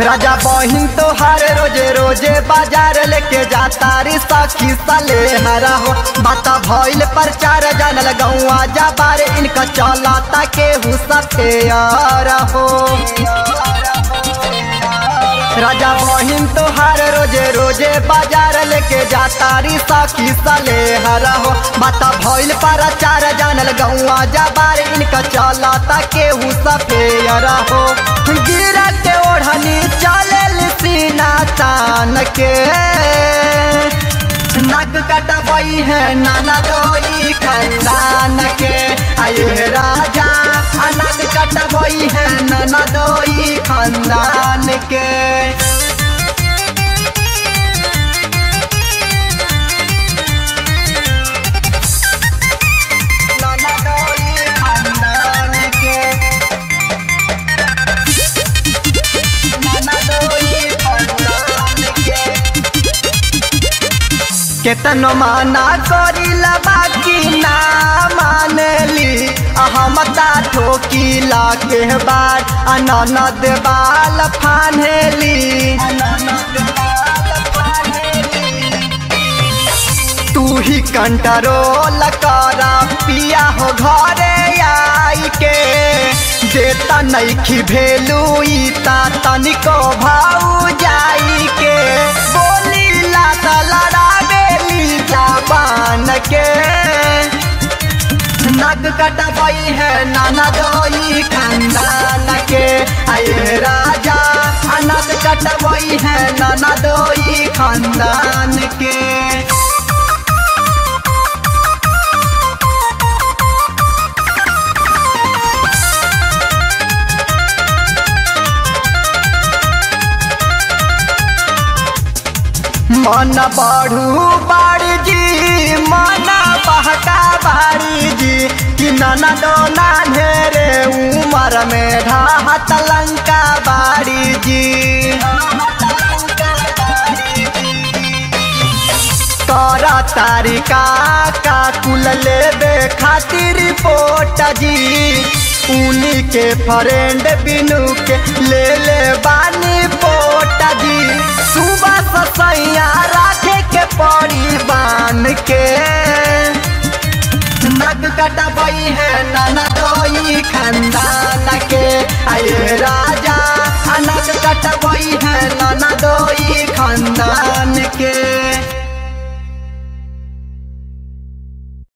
राजा बहिन तो हर रोज़े रोज़े बाज़ार लेके जाता रे सखी सले हरा हो। बाता भइल प्रचार जानल गौआ जा बारे, इनका चलाता केहू सफेयर हो। राजा बहिन तो हर रोज़े रोज़े बाज़ार लेके जाता री सखी सले हरा हो। बाता भइल प्रचार जानल गौआ जा बारे, इनका चलाता केहू सफेयर हो। गिरा के। नग कटबई है, नाना दोई खानदान के। आए राजा नग कटबई है, नाना दोई खानदान के। केतनो माना करिला बाकी ना मानली। अहमता ठोकीला के बाद अननद बाल फानेली तू ही कंट्रोल कर, पिया हो घरे आई के। देता नैखी भेलू तनिको भाऊ जाई के। बोली ला के नग कटबई है, नाना दोई खानदान के आए राजा नग कटबई है, नाना दोई खानदान के। मन बढ़ू बाड़ी जी मन बहका बाड़ी जी। कि नन दो नान्हेरे उमर में ढाहत लंका बाड़ी जी। कर तारिका का कुल लेबे खातिर रिपोर्ट जी। उन्हीं के फ्रेंड बिनू के ले ले बानी। के। नग कटबई है नाना दोई खानदान के आए राजा नग कटबई है नाना दोई